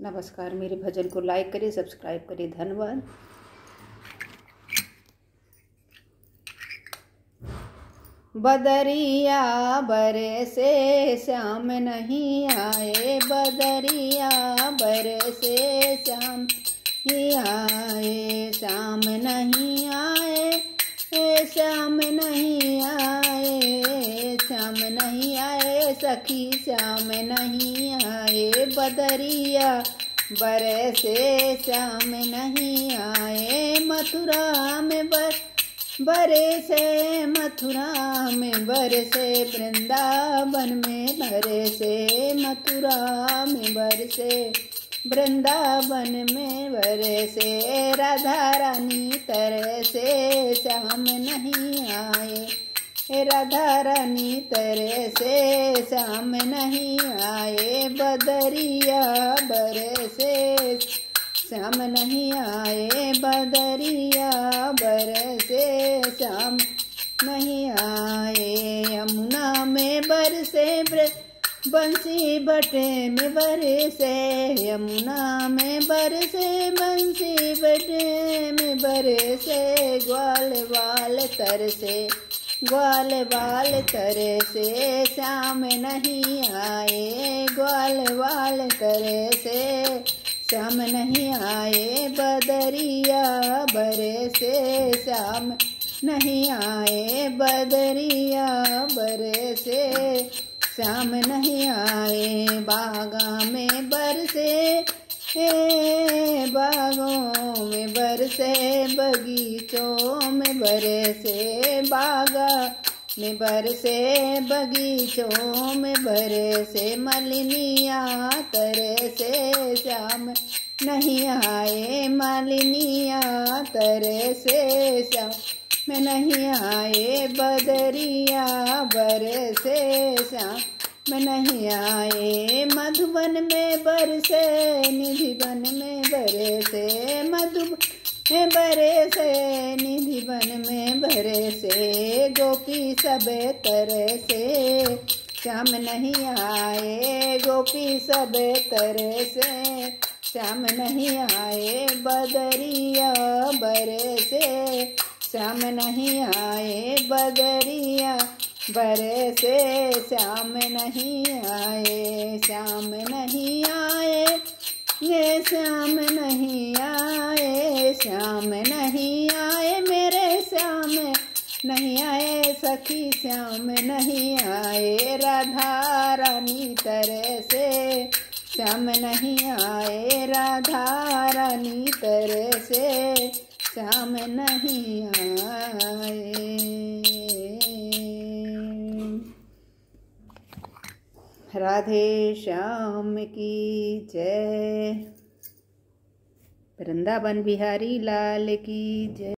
नमस्कार, मेरे भजन को लाइक करिए सब्सक्राइब करिए धन्यवाद। बदरिया बरे से श्याम नहीं आए, बदरिया बरे से श्याम ही आए, श्याम नहीं आए, श्याम नहीं श्याम नहीं आए सखी, श्याम नहीं आए बदरिया। बरे से श्याम नहीं आए मथुरा में बर बरे से मथुरा में बरे से वृंदावन में बरे से मथुरा में बरे से वृंदावन में बरे से राधा रानी तरह से श्याम नहीं आए। राधा रानी तरह से श्याम नहीं आए, बदरिया बरे से। श्याम नहीं आए, बदरिया बरसे श्याम नहीं आए, यमुना में बरसे बंसी बटे में बरसे यमुना में बरसे बंसी बटे में बरसे ग्वाल वाल तरसे ग्वाल बाल तरह से श्याम नहीं आए। ग्वाल बाल तरह से श्याम नहीं आए। बदरिया बरे से श्याम नहीं आए। बदरिया बरे से श्याम नहीं आए। बागा में बरसे हे। बागों में बरसे बगीचों में बरसे बागा में बरसे बगीचों में बरसे मलिनिया तरह से श्याम। नहीं आए मालिनिया तरह से श्याम। में नहीं आए बदरिया बरसे श्याम। में नहीं आए, मधुबन में बरसे निधि बन में बरसे, मधुबन में बरे से निधि बन में भरे से गोपी सब तरह से श्याम नहीं आए गोपी सब तरह से श्याम नहीं आए, बदरिया बरे से श्याम नहीं आए, बदरिया बरे से श्याम नहीं आए, श्याम नहीं आए, ये श्याम नहीं आए, श्याम नहीं आए, मेरे श्याम नहीं आए, सखी श्याम नहीं आए, राधा रानी तरह से श्याम नहीं आए, राधा रानी तरह से श्याम नहीं आए। राधे श्याम की जय। वृंदावन बिहारी लाल की जय।